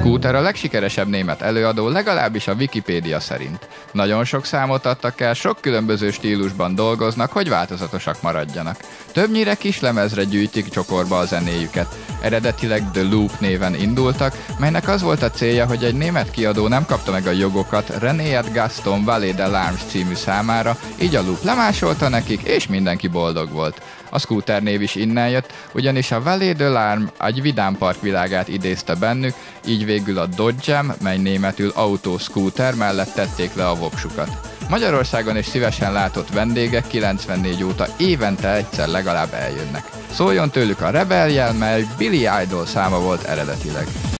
Scooter a legsikeresebb német előadó, legalábbis a Wikipédia szerint. Nagyon sok számot adtak el, sok különböző stílusban dolgoznak, hogy változatosak maradjanak. Többnyire kis lemezre gyűjtik csokorba a zenéjüket. Eredetileg The Loop néven indultak, melynek az volt a célja, hogy egy német kiadó nem kapta meg a jogokat René Gaston Vallée de Larmes című számára, így a Loop lemásolta nekik, és mindenki boldog volt. A scooter név is innen jött, ugyanis a Vallée de Larme egy vidámpark világát idézte bennük, így végül a dodge mely németül autó scooter mellett tették le a voksukat. Magyarországon is szívesen látott vendégek 94 óta évente egyszer legalább eljönnek. Szóljon tőlük a Rebel jel, mely Billy Idol száma volt eredetileg.